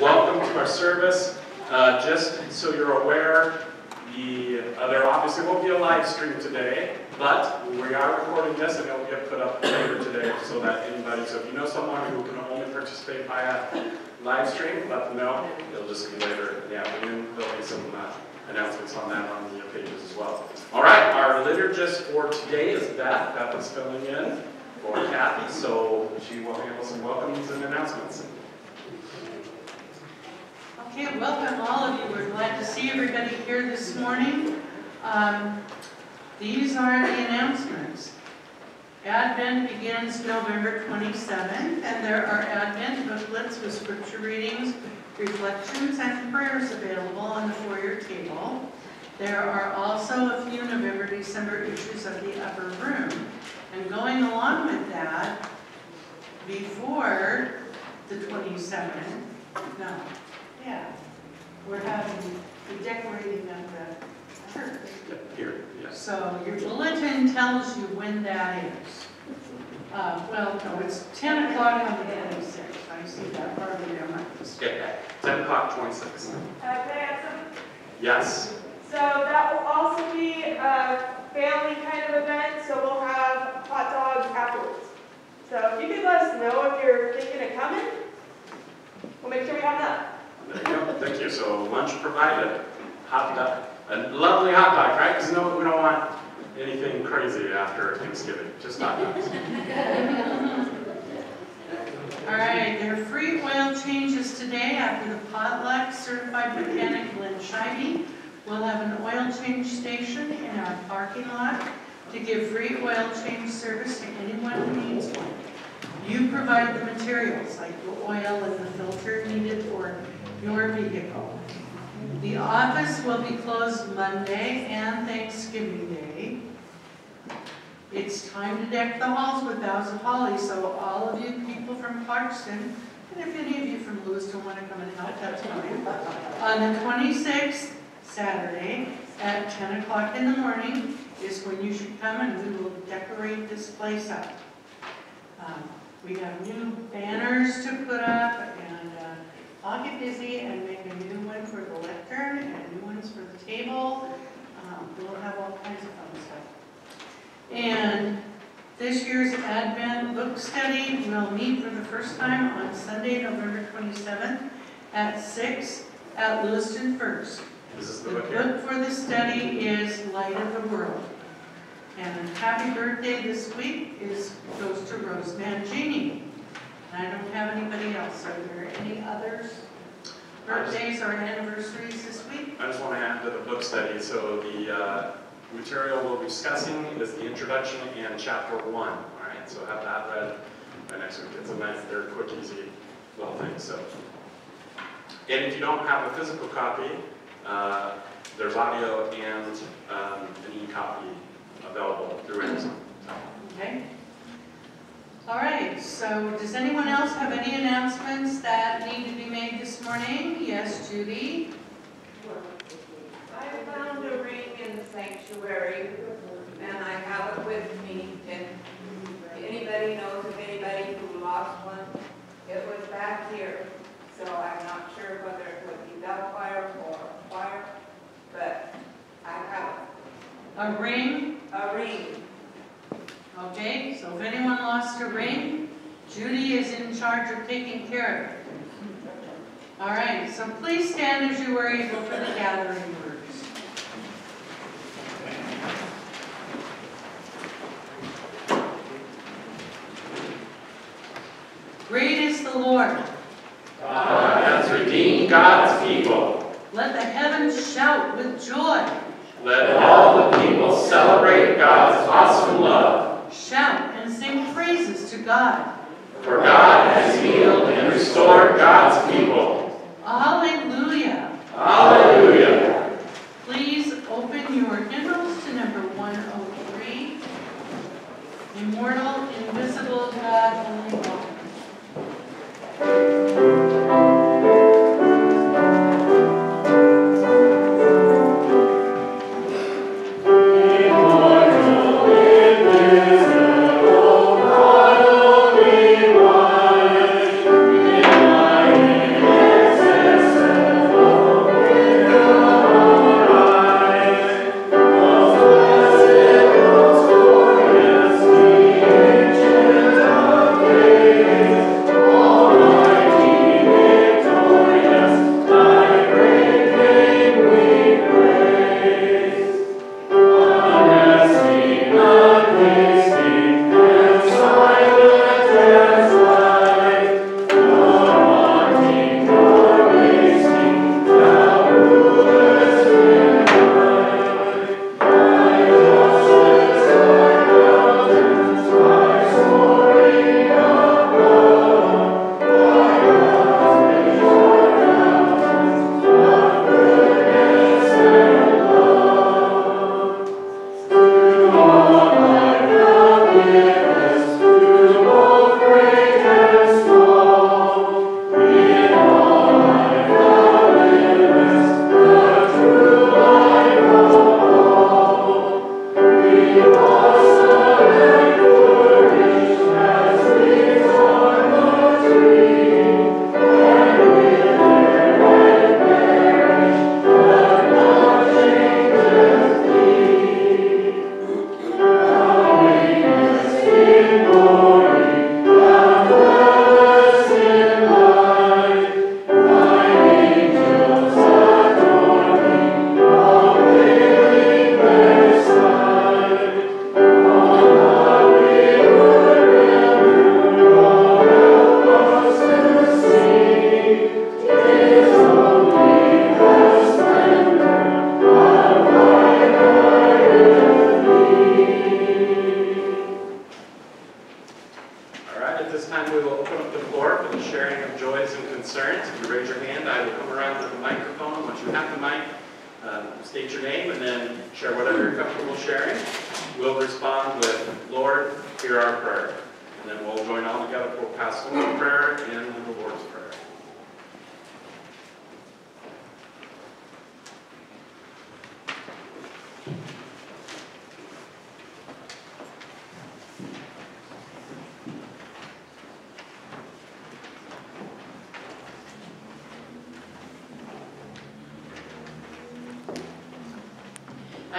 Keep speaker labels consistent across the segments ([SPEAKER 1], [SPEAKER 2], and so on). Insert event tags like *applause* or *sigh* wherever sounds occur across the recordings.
[SPEAKER 1] welcome to our service. Uh, Just so you're aware, the, uh, there obviously won't be a live stream today, but we are recording this and it will get put up later today so that anybody, so if you know someone who can only participate via live stream, let them know. It'll just be later in the afternoon. There'll be some uh, announcements on that on the pages as well. All right, our liturgist for today is Beth. Beth is filling in for Kathy, so she will handle some welcomes and announcements.
[SPEAKER 2] Okay, welcome all of you. We're glad to see everybody here this morning. Um, These are the announcements. Advent begins November 27th, and there are Advent booklets with scripture readings, reflections, and prayers available on the foyer table. There are also a few November, December issues of the upper room. And going along with that, before the 27th, no, yeah, we're having the decorating of the church.
[SPEAKER 1] Yep, Here, yes.
[SPEAKER 2] So your bulletin tells you when that is. Uh, well, no, it's 10 o'clock on the 26th. I see that part of your notes.
[SPEAKER 1] Okay, 10 o'clock, 26.
[SPEAKER 3] Uh, Can I add something?
[SPEAKER 1] Yes,
[SPEAKER 3] So that will also be a family kind of event, so we'll have hot dogs afterwards. So if you could let us know if you're thinking of coming, we'll make sure we have enough.
[SPEAKER 1] There you go, thank you. So lunch provided, hot dog, a lovely hot dog, right? Because no, we don't want anything crazy after Thanksgiving, just hot dogs. *laughs*
[SPEAKER 2] All right, there are free oil changes today after the potluck. Certified mechanic Glenn Shivey will have an oil change station in our parking lot to give free oil change service to anyone who needs one. You provide the materials like the oil and the filter needed for your vehicle. The office will be closed Monday and Thanksgiving Day. It's time to deck the halls with boughs of holly, so all of you people from Clarkston, and if any of you from Lewiston want to come and help, that's fine. On the 26th, Saturday, at 10 o'clock in the morning, is when you should come and we will decorate this place up. Um, We have new banners to put up, and I'll get busy and make a new one for the lectern and new ones for the table. Um, We'll have all kinds of fun stuff. And this year's Advent book study will meet for the first time on Sunday, November 27th at 6 at Lewiston First.
[SPEAKER 1] This is the book
[SPEAKER 2] book for the study is Light of the World. And happy birthday this week is, goes to Rose Mangini. I don't have anybody else. Are there any others? Birthdays or anniversaries this week?
[SPEAKER 1] I just want to add to the book study, so the uh, material we'll be discussing is the introduction and chapter one, all right? So have that read by next week. It's a nice, they're quick, easy little things, so. And if you don't have a physical copy, uh, there's audio and um, an e-copy available through Amazon.
[SPEAKER 2] Okay. All right, so does anyone else have any announcements that need to be made this morning? Yes, Judy?
[SPEAKER 4] I found a ring in the sanctuary, and I have it with me, and anybody knows of anybody who lost one, it was back here, so I'm not sure whether it would be Bellfire or Fire, but I have it.
[SPEAKER 2] A ring?
[SPEAKER 4] a ring.
[SPEAKER 2] Okay, so if anyone lost a ring, Judy is in charge of taking care of it. All right, so please stand as you were able for the gathering words. Great is the Lord.
[SPEAKER 1] God has redeemed God's people.
[SPEAKER 2] Let the heavens shout with joy.
[SPEAKER 1] Let all the people celebrate God's awesome love.
[SPEAKER 2] Shout and sing praises to God.
[SPEAKER 1] For God has healed and restored God's people.
[SPEAKER 2] Alleluia.
[SPEAKER 1] Hallelujah.
[SPEAKER 2] Please open your hymnals to number 103. Immortal, invisible God, only one.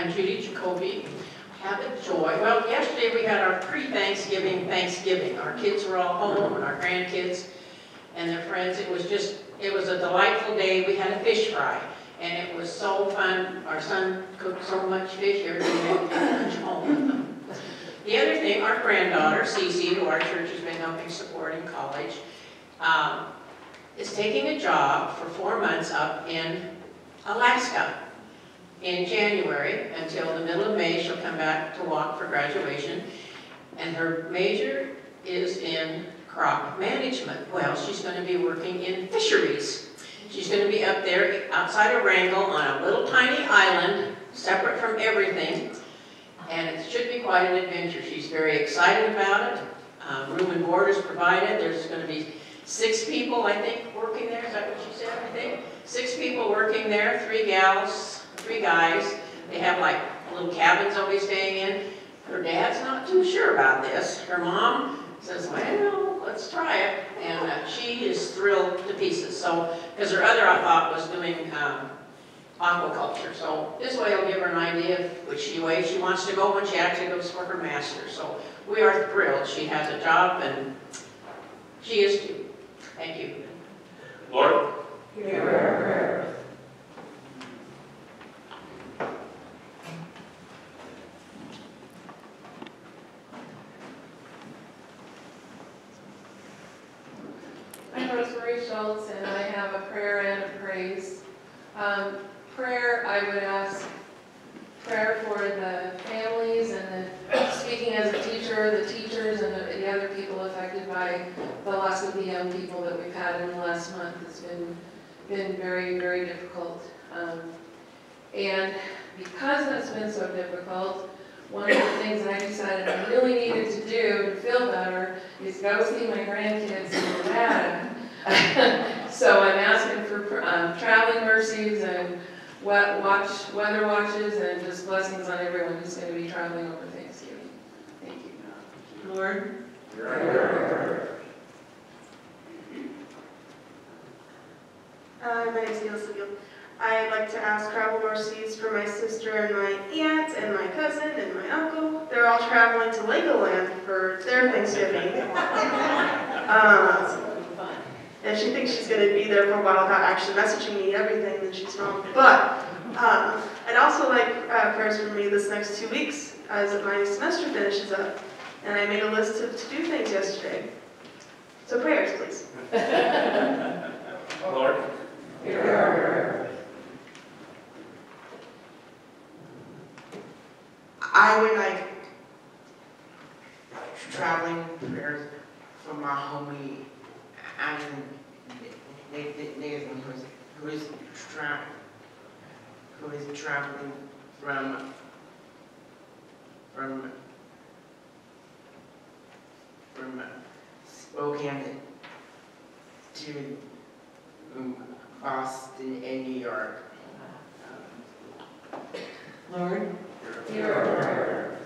[SPEAKER 5] I'm Judy Jacoby. Have a joy. Well, yesterday we had our pre-Thanksgiving Thanksgiving. Our kids were all home and our grandkids and their friends. It was just, it was a delightful day. We had a fish fry and it was so fun. Our son cooked so much fish every day lunch home with them. The other thing, our granddaughter, Cece, who our church has been helping support in college, um, is taking a job for four months up in Alaska in January until the middle of May. She'll come back to walk for graduation. And her major is in crop management. Well, she's going to be working in fisheries. She's going to be up there outside of Wrangell on a little tiny island, separate from everything. And it should be quite an adventure. She's very excited about it. Um, room and board is provided. There's going to be six people, I think, working there. Is that what she said, I think? Six people working there, three gals, three guys. They have like little cabins they'll be staying in. Her dad's not too sure about this. Her mom says, well, let's try it. And uh, she is thrilled to pieces. So, because her other I thought was doing um, aquaculture. So this way will give her an idea of which way she wants to go when she actually goes for her master's. So we are thrilled. She has a job and she is too. Thank you.
[SPEAKER 1] Lord,
[SPEAKER 6] I'm Schultz, and I have a prayer and a praise. Um, Prayer, I would ask prayer for the families and the, speaking as a teacher, the teachers and the the other people affected by the loss of the young people that we've had in the last month. It's been, been very, very difficult. Um, And because that's been so difficult, one of the things I decided I really needed to do to feel better is go see my grandkids in Nevada. *laughs* So I'm asking for um, traveling mercies and wet watch, weather watches and just blessings on everyone who's going to be traveling over Thanksgiving. Thank you.
[SPEAKER 5] Lord,
[SPEAKER 1] hear our prayer.
[SPEAKER 3] Uh, my name's Neil Seville. I'd like to ask travel mercies for my sister and my aunt and my cousin and my uncle. They're all traveling to Legoland for their Thanksgiving. *laughs* Um,
[SPEAKER 5] fun.
[SPEAKER 3] And she thinks she's going to be there for a while without actually messaging me everything, then she's wrong. But um, I'd also like uh, prayers for me this next two weeks as my semester finishes up. And I made a list of to-do things yesterday. So prayers, please. *laughs*
[SPEAKER 1] Lord,
[SPEAKER 7] I would like traveling prayers for my homie, Alan Nathan, Nathan, who's, who is tra, who is traveling from, from, from Spokane to um, Boston and New York.
[SPEAKER 5] Lord,
[SPEAKER 1] hear our prayer.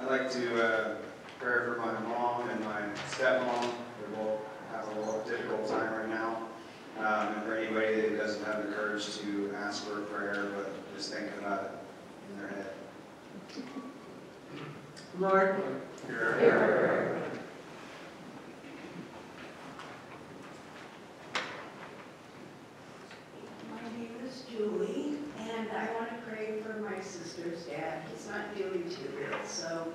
[SPEAKER 8] I'd like to uh, pray for my mom and my stepmom. They both have a little difficult time right now. Um, And for anybody that doesn't have the courage to ask for a prayer, but just thinking about it in their head.
[SPEAKER 5] Lord,
[SPEAKER 1] Hear our prayer.
[SPEAKER 9] My name is Julie, and I want to pray for my sister's dad. He's not feeling too good, so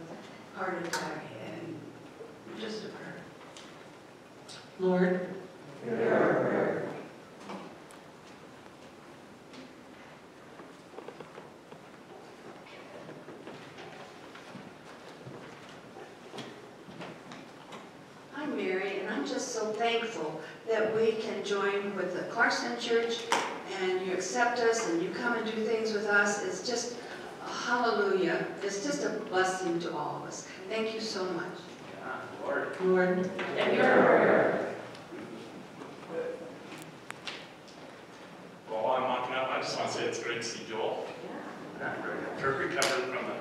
[SPEAKER 9] heart attack and just a prayer.
[SPEAKER 5] Lord,
[SPEAKER 9] My thankful that we can join with the Clarkston Church and you accept us and you come and do things with us. It's just, hallelujah. It's just a blessing to all of us. Thank you so much.
[SPEAKER 1] Yeah, Lord.
[SPEAKER 2] Lord,
[SPEAKER 1] Well, while I'm walking up, I just want to say it's great to see Joel. Yeah. Kirk recovered from a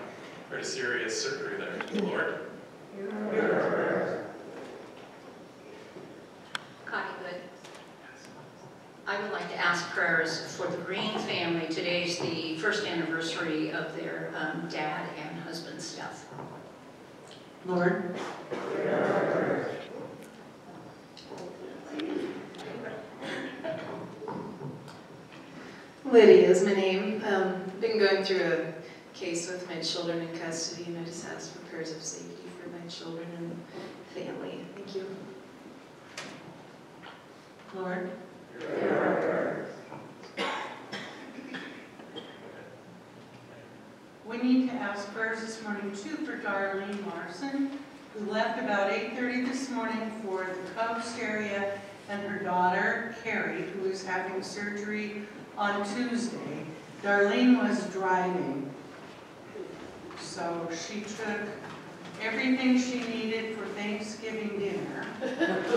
[SPEAKER 1] very serious surgery there, Lord.
[SPEAKER 10] Connie Good. I would like to ask prayers for the Green family. Today's the first anniversary of their um, dad and husband's death.
[SPEAKER 2] Lord,
[SPEAKER 11] Lydia is my name. Um, been going through a case with my children in custody, and I just ask for prayers of safety for my children and family. Thank you.
[SPEAKER 2] Lord, we need to ask prayers this morning too for Darlene Larson, who left about 8:30 this morning for the coast area, and her daughter Carrie, who is having surgery on Tuesday. Darlene was driving, so she took everything she needed for Thanksgiving dinner. *laughs*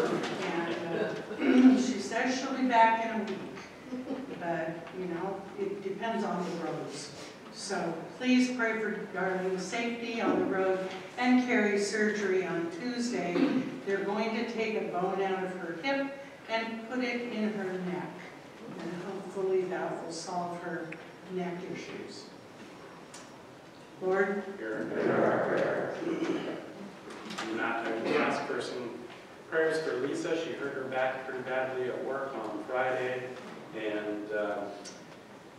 [SPEAKER 2] And uh, *clears throat* she says she'll be back in a week, but, you know, it depends on the roads. So please pray for Darlene's safety on the road and Carrie's surgery on Tuesday. They're going to take a bone out of her hip and put it in her neck. And hopefully that will solve her neck issues. Lord,
[SPEAKER 1] Not the last person. Prayers for Lisa. She hurt her back pretty badly at work on Friday. And uh,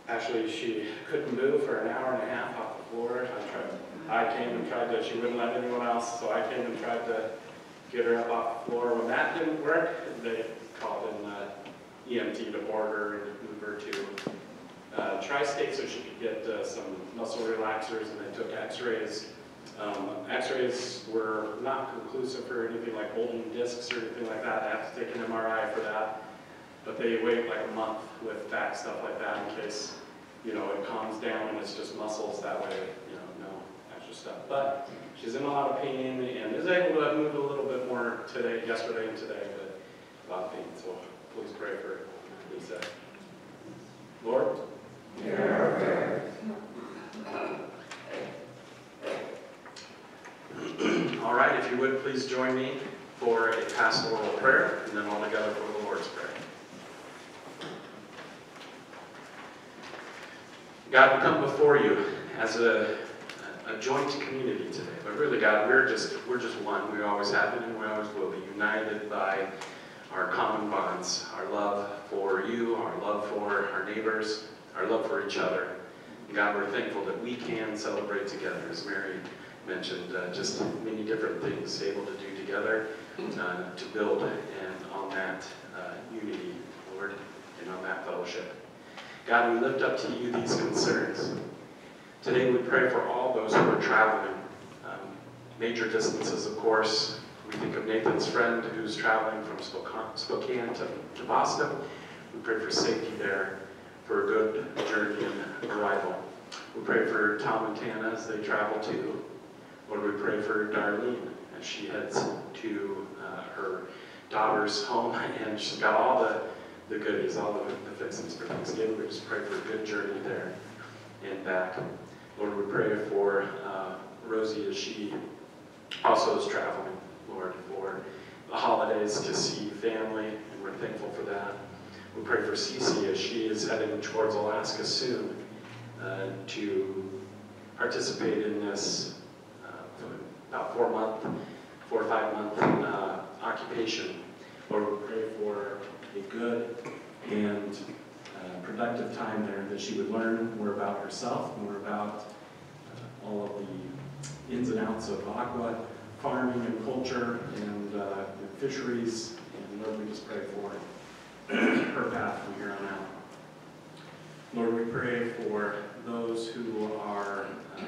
[SPEAKER 1] actually, she couldn't move for an hour and a half off the floor. I tried, I came and tried to, she wouldn't let anyone else, so I came and tried to get her up off the floor. When that didn't work, they called in uh, EMT to order and move her to uh, Tri-State so she could get uh, some muscle relaxers, and they took x-rays. Um, X-rays were not conclusive for anything like holding discs or anything like that. I have to take an MRI for that. But they wait like a month with back stuff like that in case, you know, it calms down and it's just muscles that way, you know, no extra stuff. But she's in a lot of pain and is able to move a little bit more today, yesterday and today, but a lot of pain. So please pray for Lisa. Lord? All right, if you would, please join me for a pastoral prayer, and then all together for the Lord's Prayer. God, we come before you as a, a joint community today. But really, God, we're just, we're just one. We always have been and we always will be, united by our common bonds, our love for you, our love for our neighbors, our love for each other. And God, we're thankful that we can celebrate together, as Mary mentioned, uh, just many different things able to do together uh, to build and on that uh, unity, Lord, and on that fellowship. God, we lift up to you these concerns. Today we pray for all those who are traveling, um, major distances, of course. We think of Nathan's friend who's traveling from Spokane, to, to Boston. We pray for safety there, for a good journey and arrival. We pray for Tom and Tana as they travel too. Lord, we pray for Darlene as she heads to uh, her daughter's home *laughs* and she's got all the, the goodies, all the, the fixings for Thanksgiving. We just pray for a good journey there and back. Lord, we pray for uh, Rosie as she also is traveling, Lord, for the holidays to see family, and we're thankful for that. We pray for Cece as she is heading towards Alaska soon uh, to participate in this uh, about four month, four or five month uh, occupation. Lord, we pray for a good and uh, productive time there, that she would learn more about herself, more about uh, all of the ins and outs of aqua farming and culture and uh, fisheries. And Lord, we just pray for her path from here on out. Lord, we pray for those who are uh,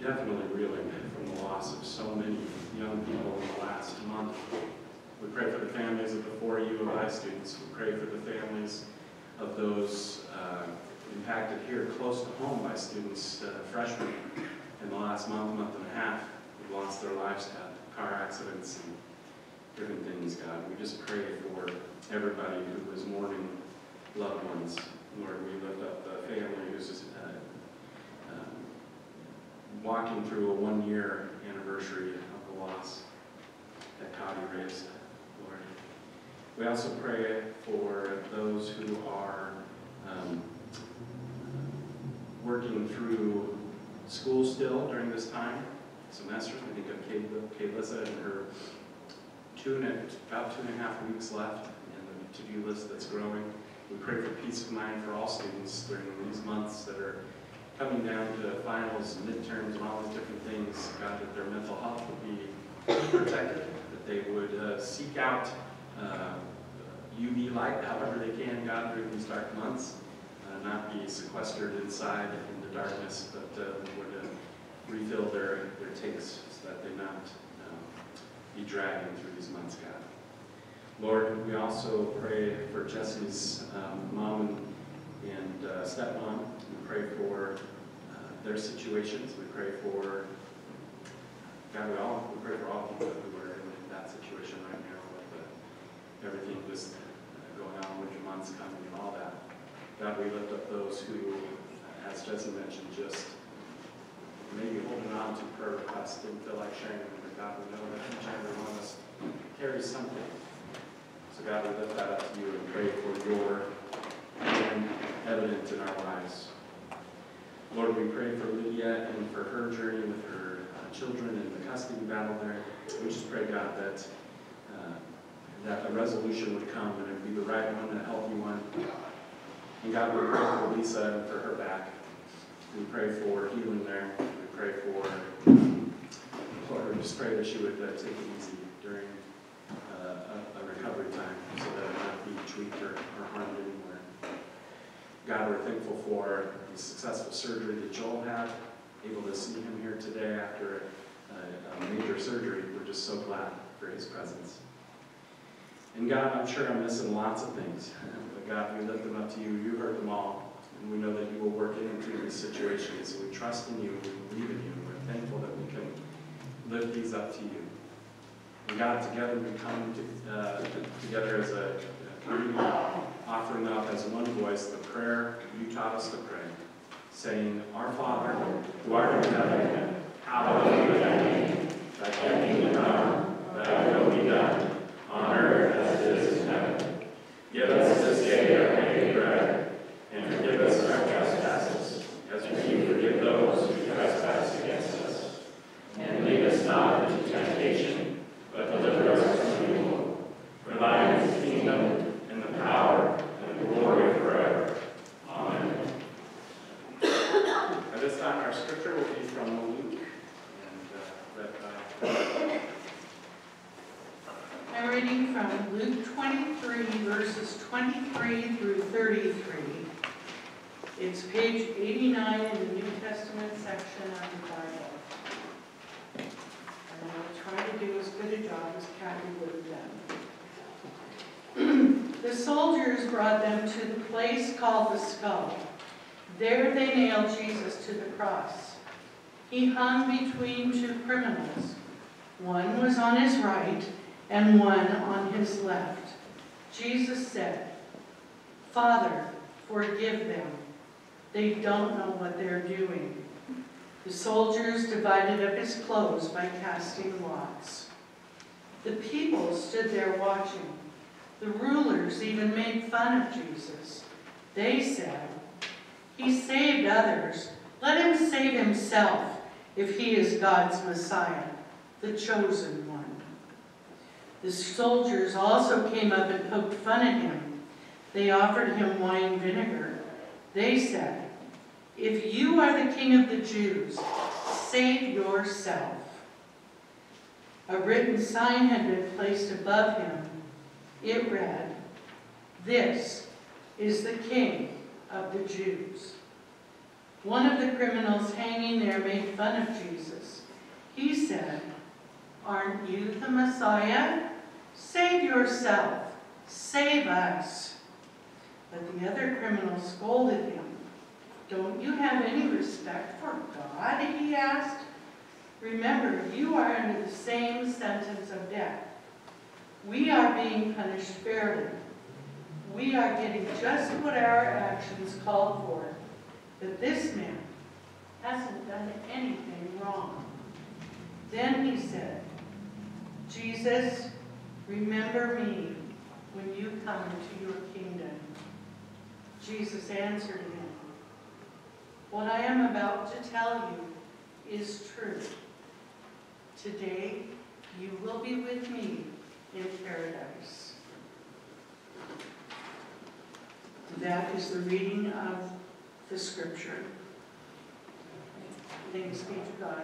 [SPEAKER 1] definitely reeling from the loss of so many young people in the last month We pray for the families of the four U of I students. We pray for the families of those uh, impacted here close to home by students, uh, freshmen, in the last month, month and a half, who've lost their lives to car accidents and different things, God. We just pray for everybody who is mourning loved ones. Lord, we lift up the family who's uh, um, walking through a one-year anniversary of the loss that Cody raised. We also pray for those who are um, working through school still during this time, semester. We think of Kay- Kaylissa and her two and, a- about two and a half weeks left and the to-do list that's growing. We pray for peace of mind for all students during these months that are coming down to finals and midterms and all these different things. God, that their mental health would be protected, that they would uh, seek out uh, UV light however they can, God, during these dark months, uh, not be sequestered inside in the darkness, but uh, would uh, refill their, their tanks so that they not um, be dragging through these months, God. Lord, we also pray for Jesse's um, mom and, and uh, stepmom. We pray for uh, their situations. We pray for, God, we all, we pray for all people who are in that situation right now everything uh, going on, winter months coming and all that. God, we lift up those who, as Jesse mentioned, just maybe holding on to prayer requests, didn't feel like sharing them, God, we know that each and every one of us carries something. So God, we lift that up to you and pray for your hand evident in our lives. Lord, we pray for Lydia and for her journey with her uh, children and the custody battle there. We just pray, God, that that a resolution would come and it would be the right one, a healthy one. And God, we pray for Lisa and for her back. We pray for healing there. We pray for, Lord, we just pray that she would uh, take it easy during uh, a, a recovery time so that it not be tweaked or, or harmed anymore. God, we're thankful for the successful surgery that Joel had, able to see him here today after a, a major surgery. We're just so glad for his presence. And God, I'm sure I'm missing lots of things, but God, we lift them up to you. You heard them all, and we know that you will work it into these situations. So we trust in you, we believe in you, and we're thankful that we can lift these up to you. And God, together we come to, uh, together as a a community, offering up as one voice the prayer you taught us to pray, saying, Our Father, who art in heaven, hallowed be thy name. Thy kingdom come, thy will be done, as it is. Give us this day our daily bread, and forgive us our trespasses, as we forgive those who trespass against us. And lead us not into temptation, but deliver us from evil. For thine is the kingdom, and the power, and the glory forever. Amen. At this time, our scripture will be from Luke, and uh, read by
[SPEAKER 2] I'm reading from Luke 23, verses 23 through 33. It's page 89 in the New Testament section of the Bible. And I'll try to do as good a job as Kathy would have done. The soldiers brought them to the place called the Skull. There they nailed Jesus to the cross. He hung between two criminals. One was on his right and one on his left. Jesus said, Father, forgive them. They don't know what they're doing. The soldiers divided up his clothes by casting lots. The people stood there watching. The rulers even made fun of Jesus. They said, He saved others. Let him save himself if he is God's Messiah, the chosen one. The soldiers also came up and poked fun at him. They offered him wine vinegar. They said, If you are the king of the Jews, save yourself. A written sign had been placed above him. It read, This is the king of the Jews. One of the criminals hanging there made fun of Jesus. He said, Aren't you the Messiah? Save yourself. Save us. But the other criminal scolded him. Don't you have any respect for God? He asked. Remember, you are under the same sentence of death. We are being punished fairly. We are getting just what our actions called for. But this man hasn't done anything wrong. Then he said, Jesus, remember me when you come into your kingdom. Jesus answered him, What I am about to tell you is true. Today you will be with me in paradise. That is the reading of the scripture. Thanks be to God.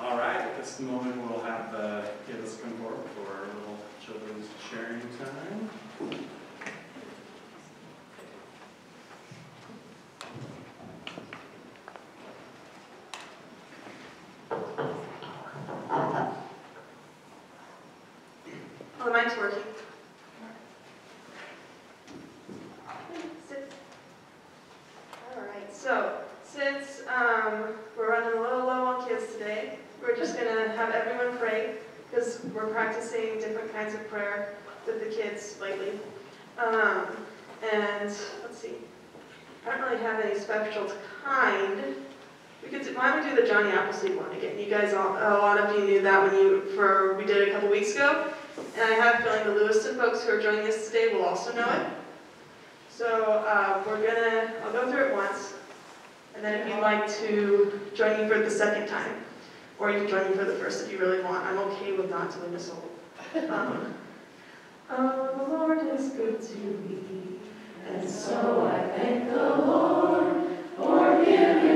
[SPEAKER 1] All right, at this moment, we'll have the kids come forward for a little children's sharing time.
[SPEAKER 11] Oh, the mic's working. Sit. All right, so since um, we're running a little low on kids today, we're just gonna have everyone pray because we're practicing different kinds of prayer with the kids lately. Um, and let's see, I don't really have any special kind. We could, do- why don't we do the Johnny Appleseed one again? You guys, all, a lot of you knew that when you, for, we did it a couple weeks ago. And I have a feeling the Lewiston folks who are joining us today will also know it. So uh, we're gonna, I'll go through it once, and then if you'd like to join me for the second time, or you can join me for the first if you really want, I'm okay with not doing this whole. Um, *laughs* Oh, the Lord is good to me, and so I thank the Lord for giving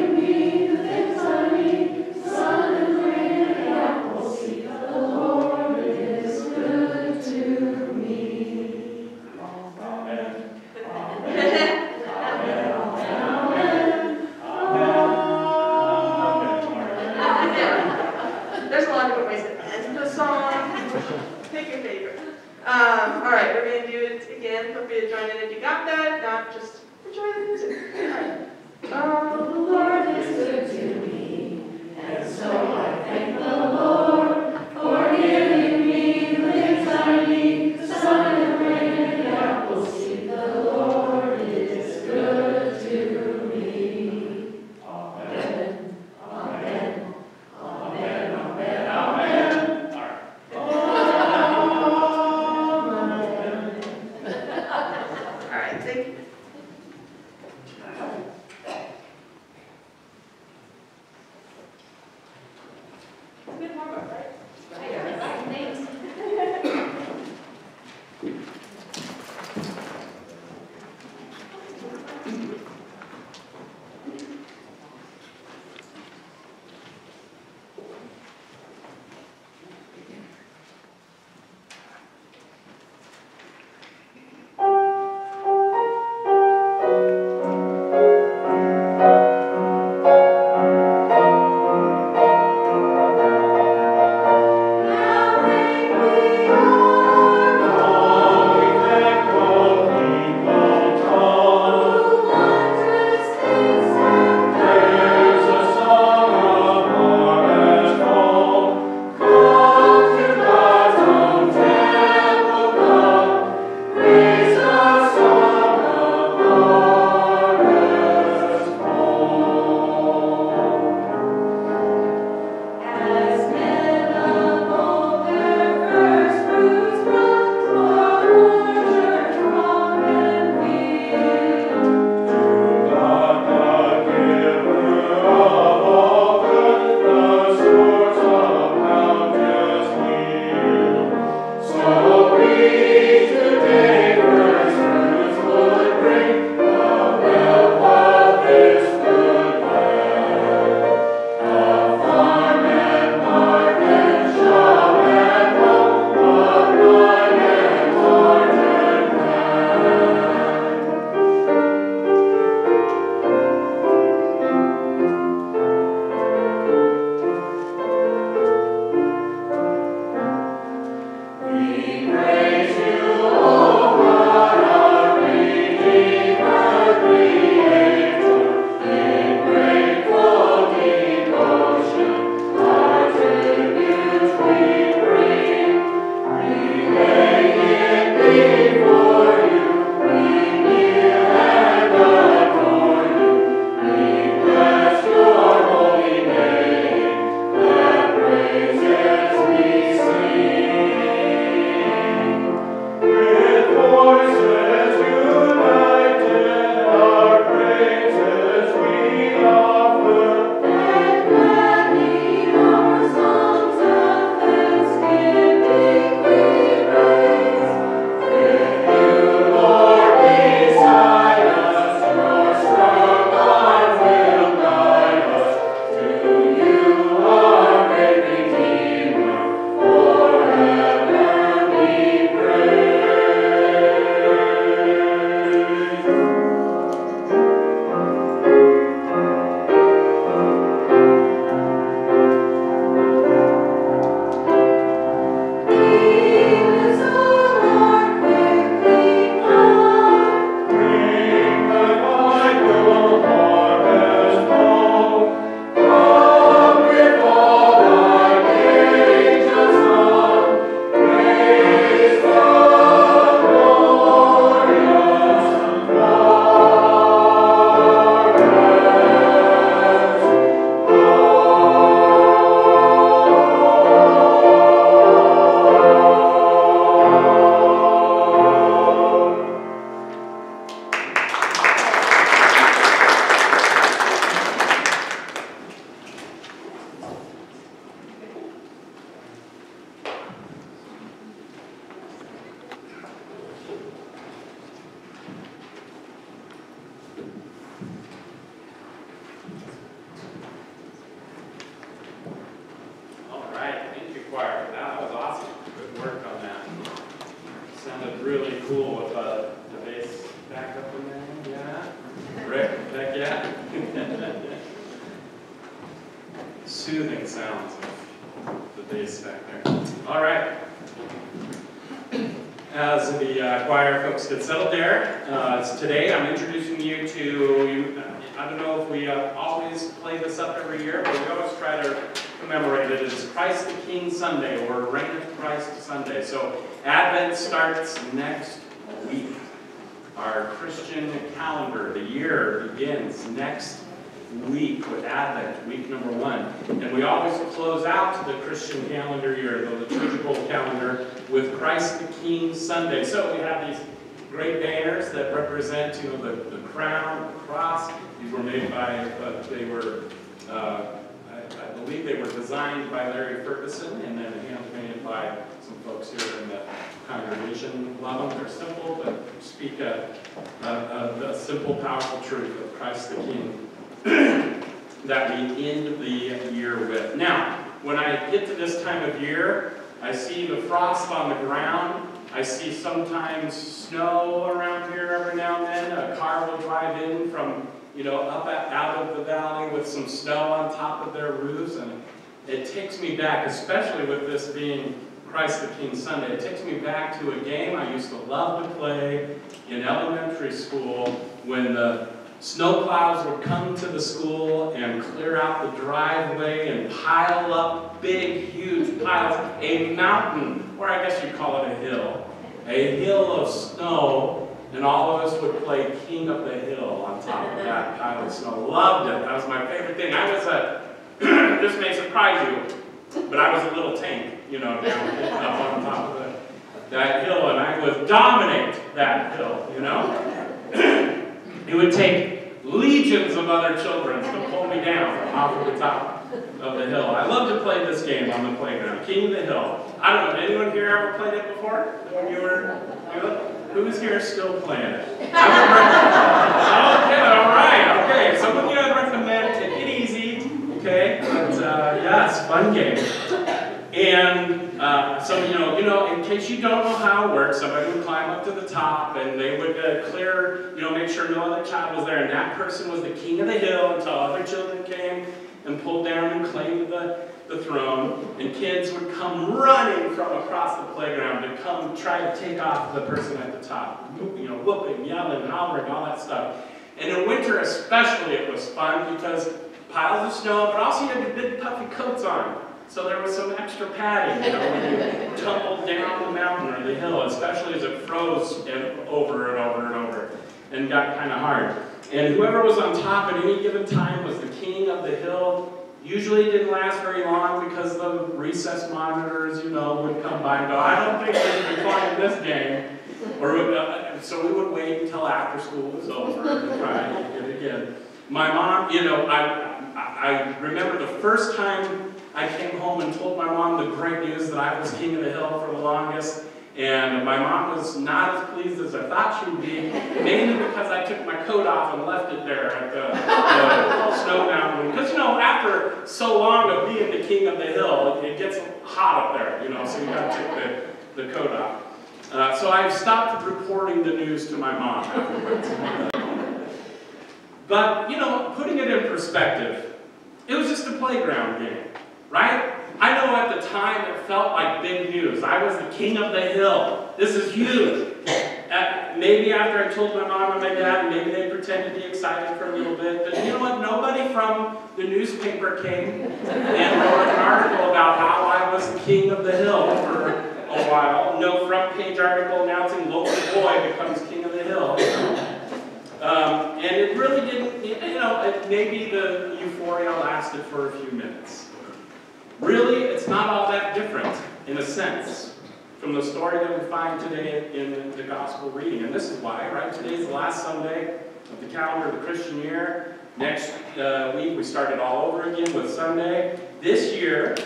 [SPEAKER 1] get to this time of year, I see the frost on the ground. I see sometimes snow around here every now and then. A car will drive in from, you know, up out of the valley with some snow on top of their roofs. And it takes me back, especially with this being Christ the King Sunday, it takes me back to a game I used to love to play in elementary school when the Snowplows would come to the school and clear out the driveway and pile up big, huge piles, a mountain, or I guess you'd call it a hill, a hill of snow, and all of us would play King of the Hill on top of that *laughs* pile of snow. Loved it. That was my favorite thing. I was a, *clears throat* this may surprise you, but I was a little tank, you know, down up on top of the, that hill, and I would dominate that hill, you know? *clears throat* It would take legions of other children to pull me down off of the top of the hill. I love to play this game on the playground, King of the Hill. I don't know, anyone here ever played it before? When you were, who's here still playing it? *laughs* Okay, all right, okay. Some of you I'd recommend take it easy, okay? But uh, yeah, it's fun game. And uh, so, you know, you know, in case you don't know how it works, somebody would climb up to the top and they would uh, clear, you know, make sure no other child was there. And that person was the king of the hill until other children came and pulled down and claimed the, the throne. And kids would come running from across the playground to come try to take off the person at the top. You know, whooping, yelling, hollering, all that stuff. And in winter especially it was fun because piles of snow, but also you had big puffy coats on. So there was some extra padding, you know, when you *laughs* tumbled down the mountain or the hill, especially as it froze over and over and over and got kind of hard. And whoever was on top at any given time was the king of the hill. Usually it didn't last very long because the recess monitors, you know, would come by and go, I don't think we should be playing this game. Or uh, so we would wait until after school was over and try it again. My mom, you know, I, I remember the first time I came home and told my mom the great news that I was king of the hill for the longest. And my mom was not as pleased as I thought she would be, mainly because I took my coat off and left it there at the, the snow mountain. Because, you know, after so long of being the king of the hill, it gets hot up there, you know, so you gotta take the, the coat off. Uh, so I stopped reporting the news to my mom afterwards. but, you know, putting it in perspective, it was just a playground game, right? I know at the time it felt like big news. I was the king of the hill. This is huge. Uh, maybe after I told my mom and my dad, maybe they pretended to be excited for a little bit. But you know what? Nobody from the newspaper came and wrote an article about how I was the king of the hill for a while. No front page article announcing local boy becomes king of the hill. Um, and it really didn't, you know, maybe the euphoria lasted for a few minutes. Really, it's not all that different, in a sense, from the story that we find today in the gospel reading. And this is why, right? Today's the last Sunday of the calendar of the Christian year. Next uh, week, we start it all over again with Sunday. This year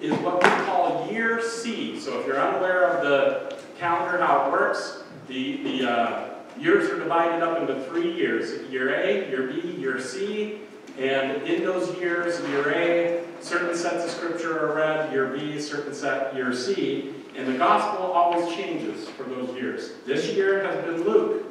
[SPEAKER 1] is what we call Year C. So if you're unaware of the calendar, how it works, the, the uh, years are divided up into three years. Year A, Year B, Year C. And in those years, year A, certain scripture are read, year B, certain set, year C, and the gospel always changes for those years. This year has been Luke.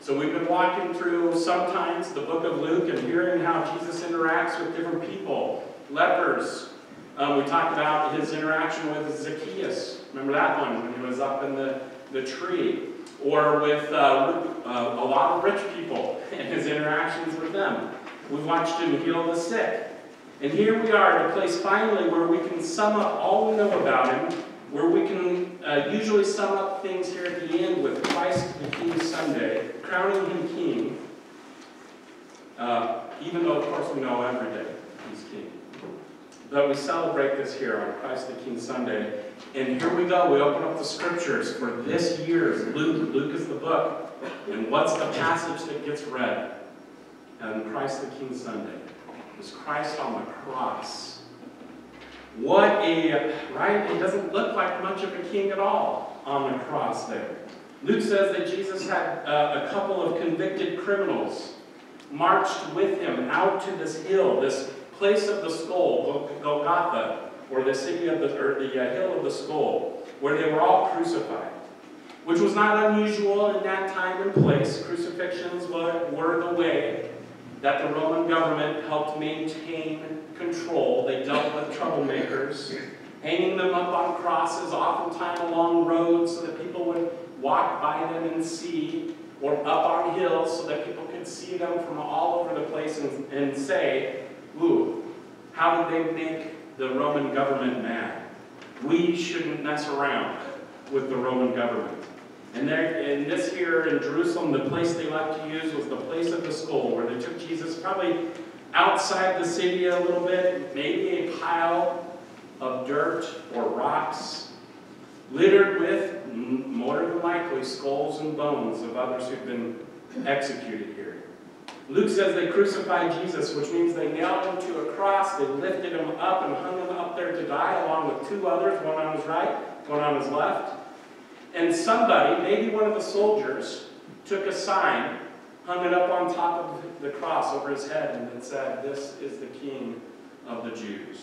[SPEAKER 1] So we've been walking through sometimes the book of Luke and hearing how Jesus interacts with different people lepers. Um, we talked about his interaction with Zacchaeus. Remember that one when he was up in the, the tree? Or with uh, uh, a lot of rich people *laughs* and his interactions with them. We watched him heal the sick. And here we are at a place finally where we can sum up all we know about him, where we can uh, usually sum up things here at the end with Christ the King Sunday, crowning him king, uh, even though, of course, we know every day he's king. But we celebrate this here on Christ the King Sunday. And here we go. We open up the scriptures for this year's Luke. Luke is the book. And what's the passage that gets read on Christ the King Sunday? It's Christ on the cross. What a, right? It doesn't look like much of a king at all on the cross there. Luke says that Jesus had uh, a couple of convicted criminals marched with him out to this hill, this place of the skull, Golgotha, or the city of the, or the uh, hill of the skull, where they were all crucified, which was not unusual in that time and place. Crucifixions were, were the way that the Roman government helped maintain control. They dealt with troublemakers, hanging them up on crosses, oftentimes along roads, so that people would walk by them and see, or up on hills, so that people could see them from all over the place and, and say, Ooh, how did they make the Roman government mad? We shouldn't mess around with the Roman government. And there, in this here in Jerusalem, the place they liked to use was the place of the skull, where they took Jesus probably outside the city a little bit, maybe a pile of dirt or rocks, littered with, more than likely, skulls and bones of others who've been executed here. Luke says they crucified Jesus, which means they nailed him to a cross, they lifted him up and hung him up there to die, along with two others, one on his right, one on his left. And somebody, maybe one of the soldiers, took a sign, hung it up on top of the cross over his head, and said, This is the King of the Jews.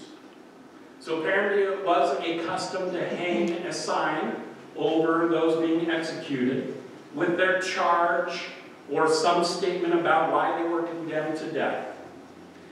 [SPEAKER 1] So apparently it was a custom to hang a sign over those being executed with their charge or some statement about why they were condemned to death.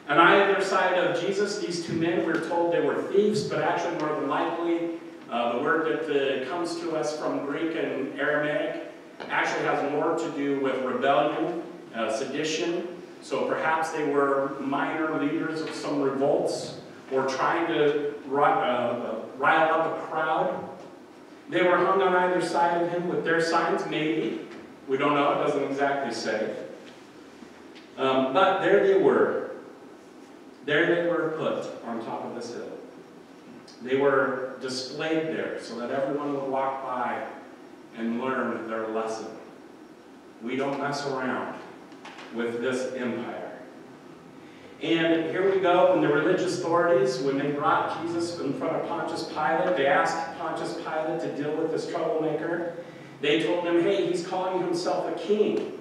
[SPEAKER 1] On either side of Jesus, these two men, we're told they were thieves, but actually more than likely, uh, the word that uh, comes to us from Greek and Aramaic actually has more to do with rebellion, uh, sedition. So perhaps they were minor leaders of some revolts or trying to uh, rile up a crowd. They were hung on either side of him with their signs, maybe. We don't know, it doesn't exactly say. Um, but there they were. There they were put on top of this hill. They were displayed there so that everyone would walk by and learn their lesson. We don't mess around with this empire. And here we go, when the religious authorities, when they brought Jesus in front of Pontius Pilate, they asked Pontius Pilate to deal with this troublemaker. They told him, hey, he's calling himself a king.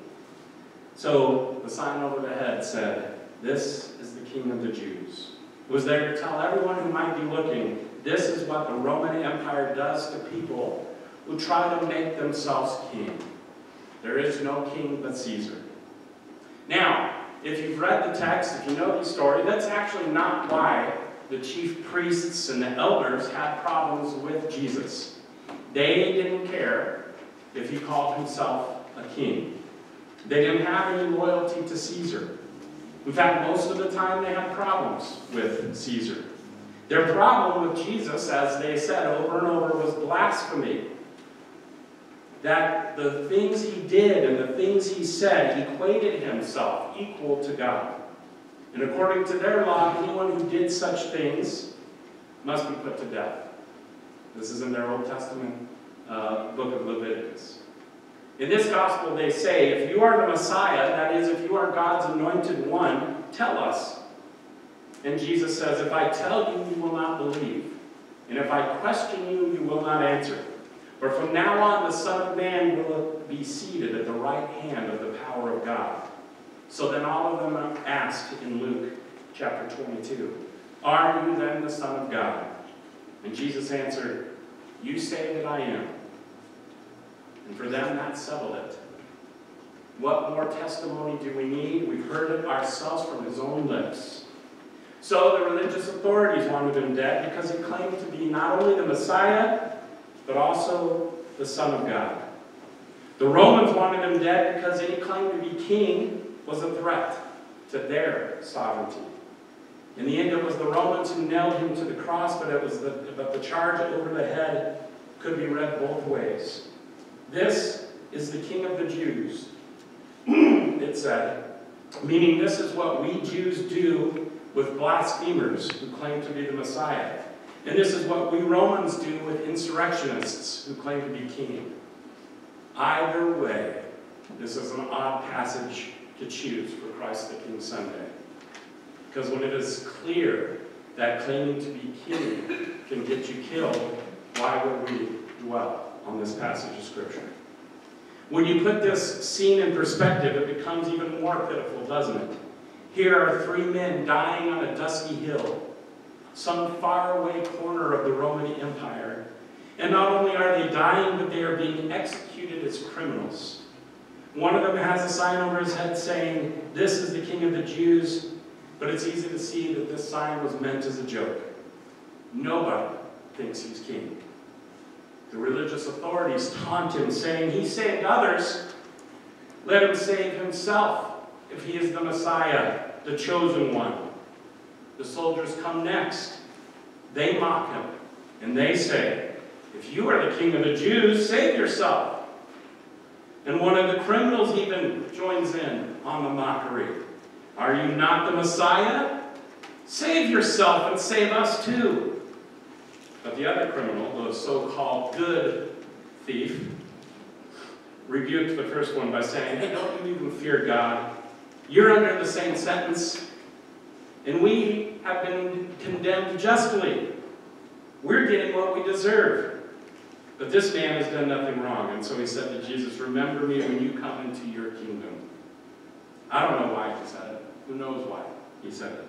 [SPEAKER 1] So the sign over the head said, this is the king of the Jews. It was there to tell everyone who might be looking, this is what the Roman Empire does to people who try to make themselves king. There is no king but Caesar. Now, if you've read the text, if you know the story, that's actually not why the chief priests and the elders had problems with Jesus. They didn't care if he called himself a king. They didn't have any loyalty to Caesar. In fact, most of the time they had problems with Caesar. Their problem with Jesus, as they said over and over, was blasphemy. That the things he did and the things he said equated himself equal to God. And according to their law, anyone who did such things must be put to death. This is in their Old Testament uh, book of Leviticus. In this gospel, they say, if you are the Messiah, that is, if you are God's anointed one, tell us. And Jesus says, if I tell you, you will not believe. And if I question you, you will not answer. For from now on, the Son of Man will be seated at the right hand of the power of God. So then all of them asked in Luke chapter 22, Are you then the Son of God? And Jesus answered, You say that I am. And for them, that settled it. What more testimony do we need? We've heard it ourselves from his own lips. So the religious authorities wanted him dead because he claimed to be not only the Messiah, but also the Son of God. The Romans wanted him dead because any claim to be king was a threat to their sovereignty. In the end, it was the Romans who nailed him to the cross, but it was the, but the charge over the head could be read both ways. This is the King of the Jews, *clears throat* it said, meaning this is what we Jews do with blasphemers who claim to be the Messiah. And this is what we Romans do with insurrectionists who claim to be king. Either way, this is an odd passage to choose for Christ the King Sunday. Because when it is clear that claiming to be king can get you killed, why would we dwell on this passage of Scripture? When you put this scene in perspective, it becomes even more pitiful, doesn't it? Here are three men dying on a dusky hill, some faraway corner of the Roman Empire. And not only are they dying, but they are being executed as criminals. One of them has a sign over his head saying, This is the King of the Jews, but it's easy to see that this sign was meant as a joke. Nobody thinks he's king. The religious authorities taunt him, saying, He saved others. Let him save himself if he is the Messiah, the chosen one. The soldiers come next. They mock him, and they say, If you are the king of the Jews, save yourself. And one of the criminals even joins in on the mockery. Are you not the Messiah? Save yourself and save us too. But the other criminal, the so-called good thief, rebuked the first one by saying, Hey, don't you even fear God? You're under the same sentence, and we have been condemned justly. We're getting what we deserve. But this man has done nothing wrong, and so he said to Jesus, Remember me when you come into your kingdom. I don't know why he said it. Who knows why he said it?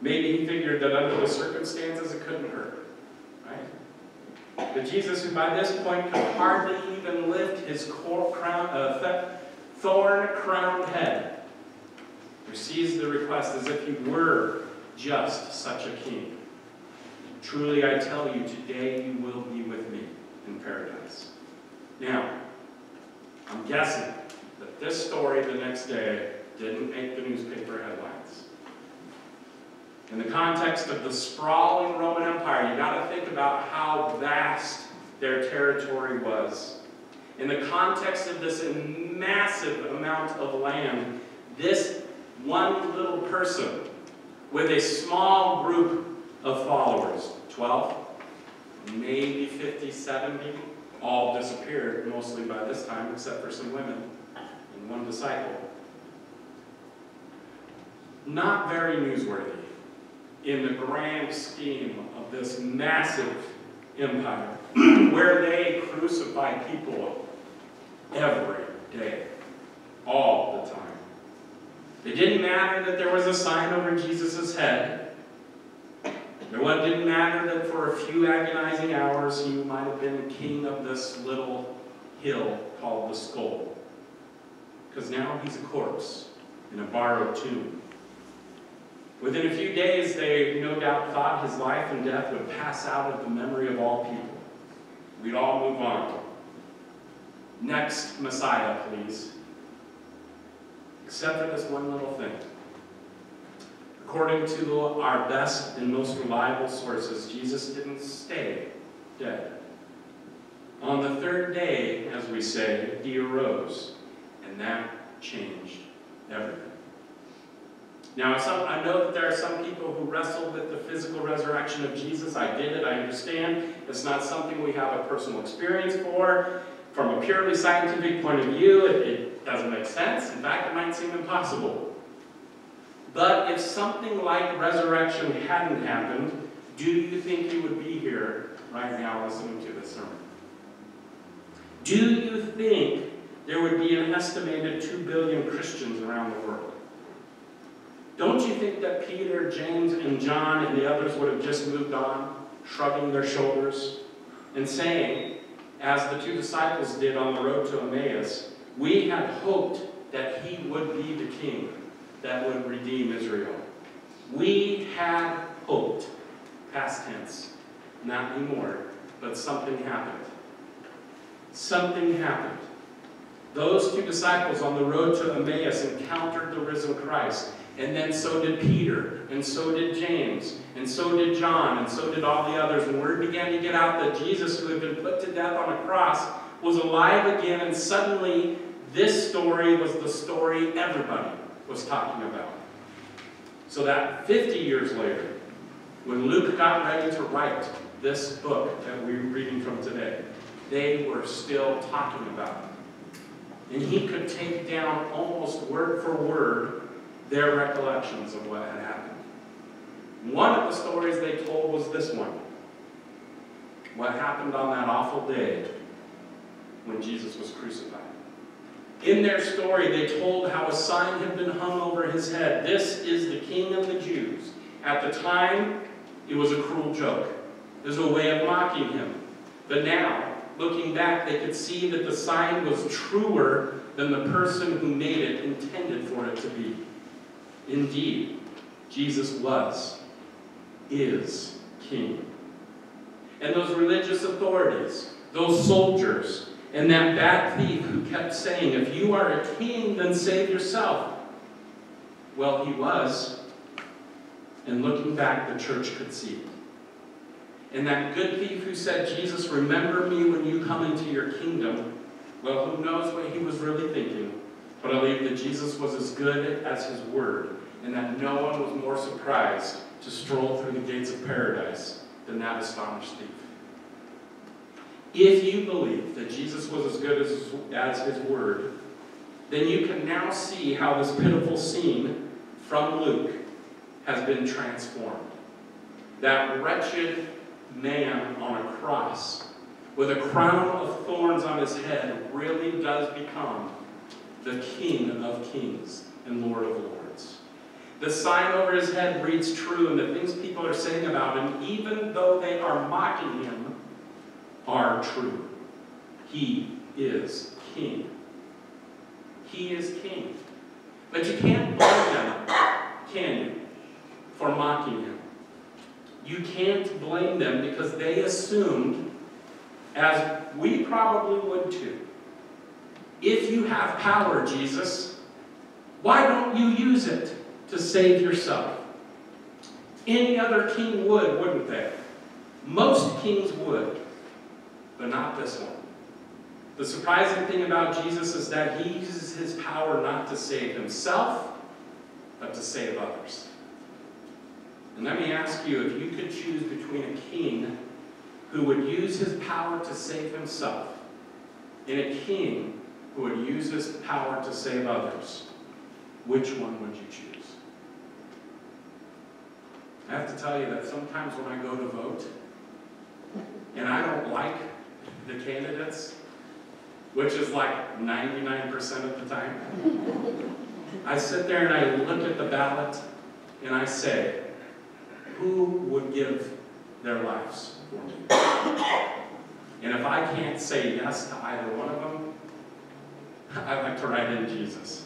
[SPEAKER 1] Maybe he figured that under the circumstances it couldn't hurt. Right? But Jesus, who by this point could hardly even lift his crown, uh, thorn-crowned head, receives the request as if he were just such a king. Truly I tell you, today you will be with me in paradise. Now, I'm guessing that this story the next day didn't make the newspaper headlines. In the context of the sprawling Roman Empire, you got to think about how vast their territory was. In the context of this massive amount of land, this one little person with a small group of followers, 12, maybe 50, 70, all disappeared mostly by this time, except for some women and one disciple. Not very newsworthy in the grand scheme of this massive empire *clears throat* where they crucify people every day, all the time. It didn't matter that there was a sign over Jesus' head. It didn't matter that for a few agonizing hours he might have been king of this little hill called the skull. Because now he's a corpse in a borrowed tomb. Within a few days, they no doubt thought his life and death would pass out of the memory of all people. We'd all move on. Next Messiah, please. Except for this one little thing. According to our best and most reliable sources, Jesus didn't stay dead. On the third day, as we say, he arose, and that changed everything. Now, some, I know that there are some people who wrestle with the physical resurrection of Jesus. I did it, I understand. It's not something we have a personal experience for. From a purely scientific point of view, it, it doesn't make sense. In fact, it might seem impossible. But if something like resurrection hadn't happened, do you think you would be here right now listening to this sermon? Do you think there would be an estimated 2 billion Christians around the world? Don't you think that Peter, James, and John and the others would have just moved on, shrugging their shoulders, and saying, as the two disciples did on the road to Emmaus, we had hoped that he would be the king that would redeem Israel. We had hoped, past tense, not anymore, but something happened. Something happened. Those two disciples on the road to Emmaus encountered the risen Christ. And then so did Peter, and so did James, and so did John, and so did all the others. And word began to get out that Jesus, who had been put to death on a cross, was alive again, and suddenly this story was the story everybody was talking about. So that 50 years later, when Luke got ready to write this book that we're reading from today, they were still talking about it. And he could take down almost word for word their recollections of what had happened. One of the stories they told was this one. What happened on that awful day when Jesus was crucified. In their story, they told how a sign had been hung over his head. This is the King of the Jews. At the time, it was a cruel joke. It was a way of mocking him. But now, looking back, they could see that the sign was truer than the person who made it intended for it to be. Indeed, Jesus was, is King. And those religious authorities, those soldiers, and that bad thief who kept saying, If you are a king, then save yourself. Well, he was. And looking back, the church could see it. And that good thief who said, Jesus, remember me when you come into your kingdom. Well, who knows what he was really thinking. But I believe that Jesus was as good as his word, and that no one was more surprised to stroll through the gates of paradise than that astonished thief. If you believe that Jesus was as good as, as his word, then you can now see how this pitiful scene from Luke has been transformed. That wretched man on a cross with a crown of thorns on his head really does become the King of kings and Lord of lords. The sign over his head reads true, and the things people are saying about him, even though they are mocking him, are true. He is king. He is king. But you can't blame them, can you, for mocking him? You can't blame them because they assumed, as we probably would too, if you have power, Jesus, why don't you use it to save yourself? Any other king would, wouldn't they? Most kings would but not this one. The surprising thing about Jesus is that he uses his power not to save himself, but to save others. And let me ask you, if you could choose between a king who would use his power to save himself and a king who would use his power to save others, which one would you choose? I have to tell you that sometimes when I go to vote, and I don't like the candidates, which is like 99% of the time. I sit there and I look at the ballot and I say, who would give their lives for me? And if I can't say yes to either one of them, I like to write in Jesus.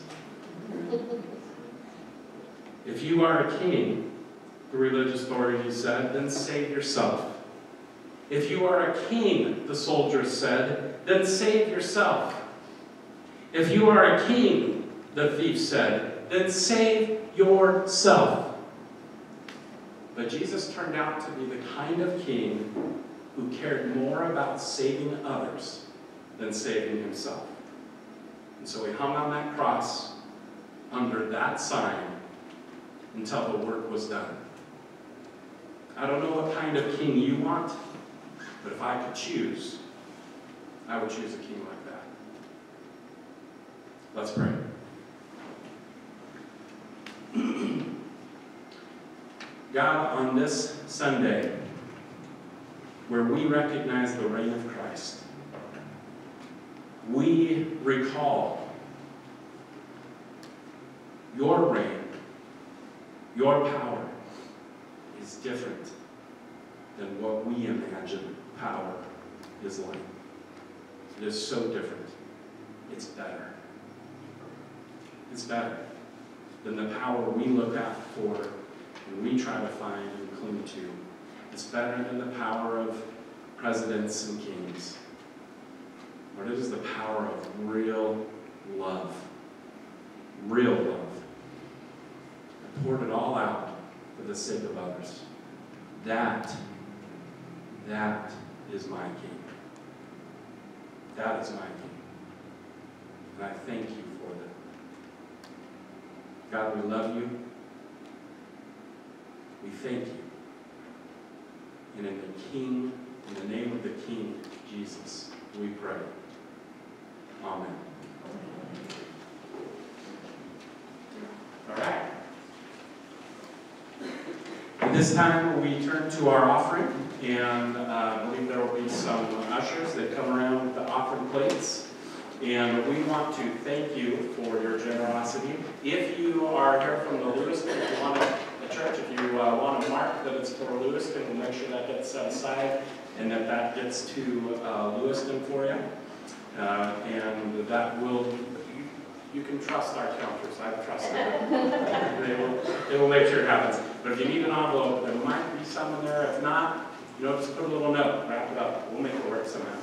[SPEAKER 1] If you are a king, the religious authority said, then save yourself. If you are a king, the soldiers said, then save yourself. If you are a king, the thief said, then save yourself. But Jesus turned out to be the kind of king who cared more about saving others than saving himself. And so he hung on that cross under that sign until the work was done. I don't know what kind of king you want. But if I could choose, I would choose a king like that. Let's pray. *clears throat* God, on this Sunday, where we recognize the reign of Christ, we recall your reign, your power is different than what we imagine power is like. It is so different. It's better. It's better than the power we look at for and we try to find and cling to. It's better than the power of presidents and kings. Lord, it is the power of real love. Real love. I poured it all out for the sake of others. That, that is my King. That is my King. And I thank you for that. God, we love you. We thank you. And in the King, in the name of the King, Jesus, we pray. Amen. All right. At this time, we turn to our offering, and uh, I believe there will be some ushers that come around with the offering plates. And we want to thank you for your generosity. If you are here from the Lewiston, if you want to, the church, if you uh, want to mark that it's for Lewiston, we'll make sure that gets set aside and that that gets to uh, Lewiston for you. Uh, And that will, you- you can trust our counters, I've trusted them. *laughs* They will, they will make sure it happens. But if you need an envelope, there might be some in there. If not, you know, just put a little note, wrap it up. We'll make it work somehow.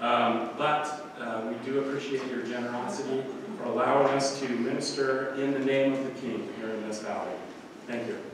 [SPEAKER 1] Um, But uh, we do appreciate your generosity for allowing us to minister in the name of the King here in this valley. Thank you.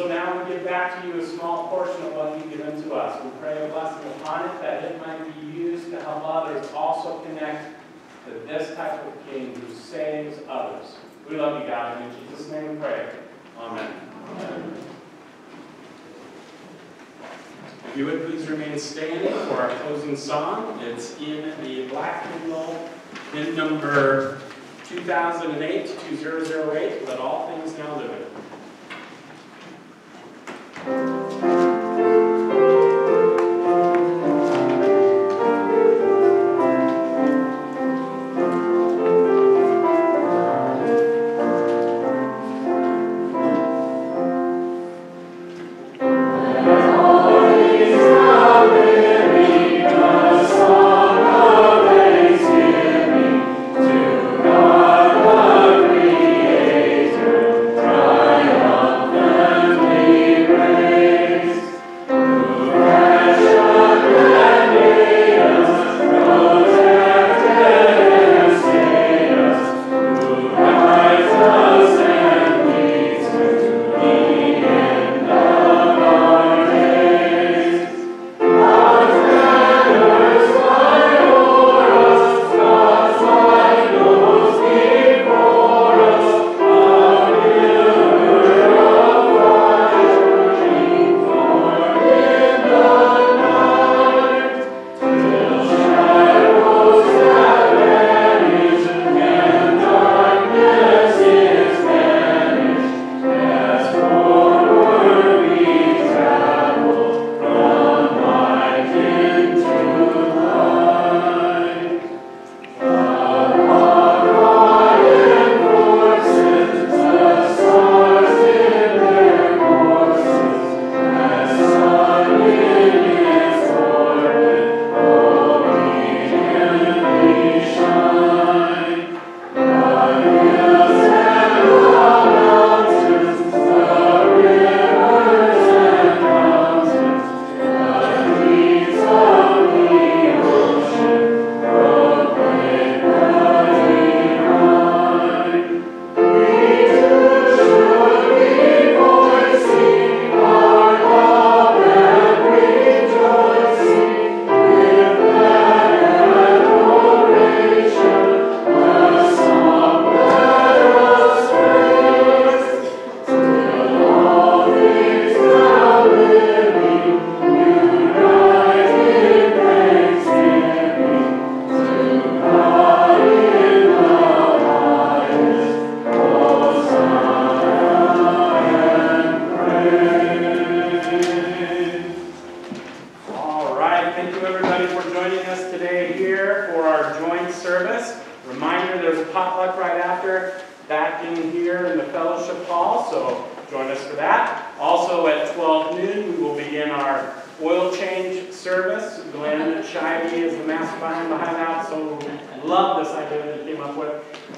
[SPEAKER 1] So now we give back to you a small portion of what you've given to us. We pray a blessing upon it that it might be used to help others also connect to this type of king who saves others. We love you, God, and in Jesus' name we pray. Amen. If you would please remain standing for our closing song. It's in the black hymnal, hymn number 2008-2008, Let All Things Now Live It.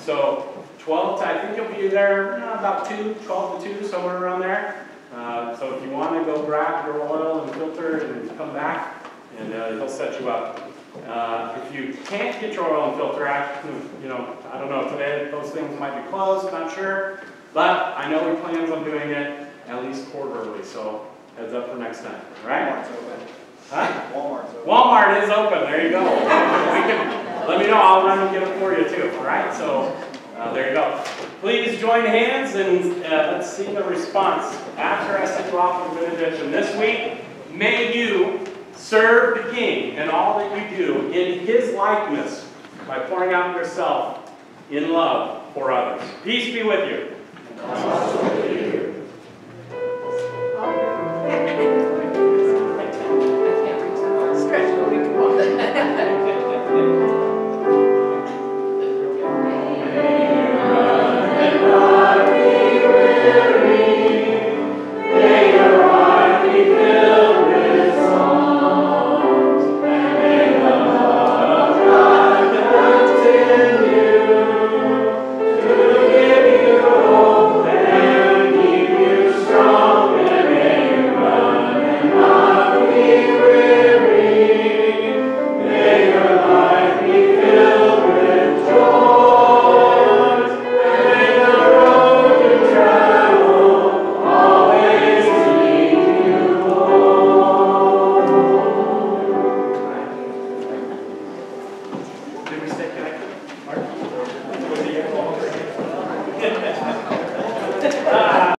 [SPEAKER 1] So 12 to, I think you'll be there about 2, 12 to 2, somewhere around there. Uh, So if you want to go grab your oil and filter and come back, and uh, he'll set you up. Uh, If you can't get your oil and filter out, you know, I don't know, today those things might be closed, not sure. But I know he plans on doing it at least quarterly, so heads up for next time, all right?
[SPEAKER 8] Walmart's open.
[SPEAKER 1] Huh?
[SPEAKER 8] Walmart's open.
[SPEAKER 1] Walmart is open, there you go. *laughs* We can- Let me know, I'll run and get it for you too, all right? So, uh, there you go. Please join hands and uh, let's see the response after I set you off with benediction. This week, may you serve the King in all that you do in His likeness by pouring out yourself in love for others. Peace be with you.